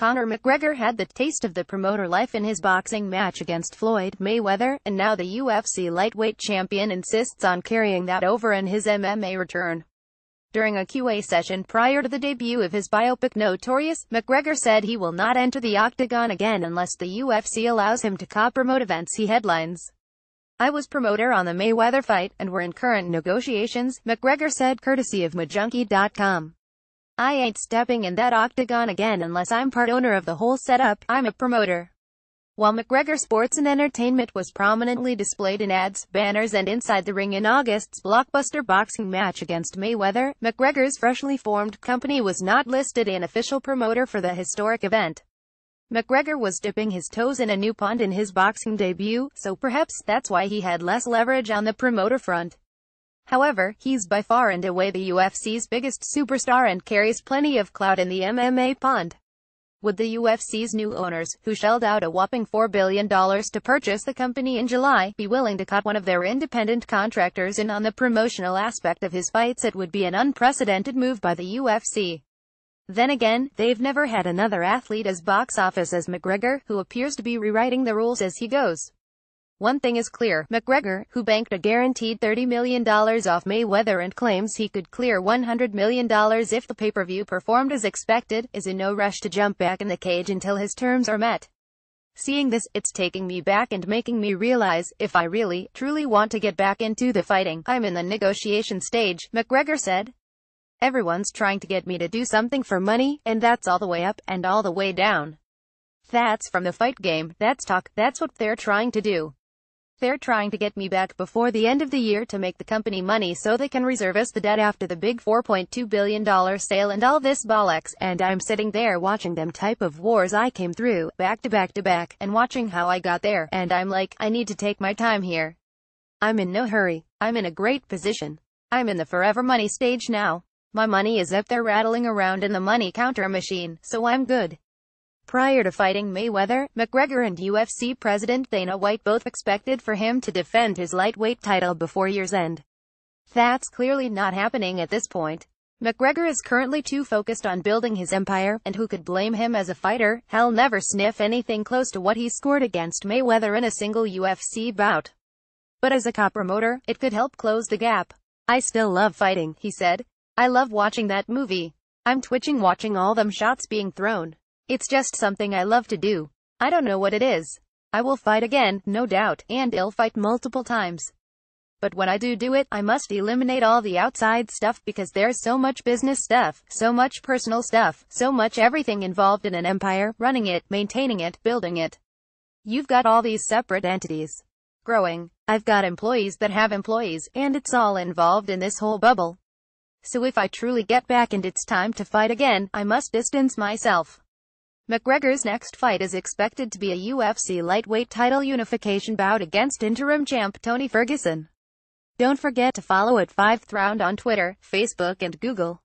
Conor McGregor had the taste of the promoter life in his boxing match against Floyd Mayweather, and now the UFC lightweight champion insists on carrying that over in his MMA return. During a QA session prior to the debut of his biopic Notorious, McGregor said he will not enter the octagon again unless the UFC allows him to co-promote events he headlines. I was promoter on the Mayweather fight, and we're in current negotiations, McGregor said courtesy of MyJunkie.com. I ain't stepping in that octagon again unless I'm part owner of the whole setup, I'm a promoter. While McGregor Sports and Entertainment was prominently displayed in ads, banners and inside the ring in August's blockbuster boxing match against Mayweather, McGregor's freshly formed company was not listed in official promoter for the historic event. McGregor was dipping his toes in a new pond in his boxing debut, so perhaps that's why he had less leverage on the promoter front. However, he's by far and away the UFC's biggest superstar and carries plenty of clout in the MMA pond. Would the UFC's new owners, who shelled out a whopping $4 billion to purchase the company in July, be willing to cut one of their independent contractors in on the promotional aspect of his fights? It would be an unprecedented move by the UFC. Then again, they've never had another athlete as box office as McGregor, who appears to be rewriting the rules as he goes. One thing is clear, McGregor, who banked a guaranteed $30 million off Mayweather and claims he could clear $100 million if the pay-per-view performed as expected, is in no rush to jump back in the cage until his terms are met. Seeing this, it's taking me back and making me realize, if I really, truly want to get back into the fighting, I'm in the negotiation stage, McGregor said. Everyone's trying to get me to do something for money, and that's all the way up, and all the way down. That's from the fight game, that's talk, that's what they're trying to do. They're trying to get me back before the end of the year to make the company money so they can reserve us the debt after the big $4.2 billion sale and all this bollocks, and I'm sitting there watching them type of wars I came through, back to back to back, and watching how I got there, and I'm like, I need to take my time here. I'm in no hurry. I'm in a great position. I'm in the forever money stage now. My money is up there rattling around in the money counter machine, so I'm good. Prior to fighting Mayweather, McGregor and UFC President Dana White both expected for him to defend his lightweight title before year's end. That's clearly not happening at this point. McGregor is currently too focused on building his empire, and who could blame him as a fighter? He'll never sniff anything close to what he scored against Mayweather in a single UFC bout. But as a cop promoter, it could help close the gap. I still love fighting, he said. I love watching that movie. I'm twitching watching all them shots being thrown. It's just something I love to do. I don't know what it is. I will fight again, no doubt, and I'll fight multiple times. But when I do do it, I must eliminate all the outside stuff because there's so much business stuff, so much personal stuff, so much everything involved in an empire, running it, maintaining it, building it. You've got all these separate entities. Growing. I've got employees that have employees, and it's all involved in this whole bubble. So if I truly get back and it's time to fight again, I must distance myself. McGregor's next fight is expected to be a UFC lightweight title unification bout against interim champ Tony Ferguson. Don't forget to follow at 5th Round on Twitter, Facebook and Google.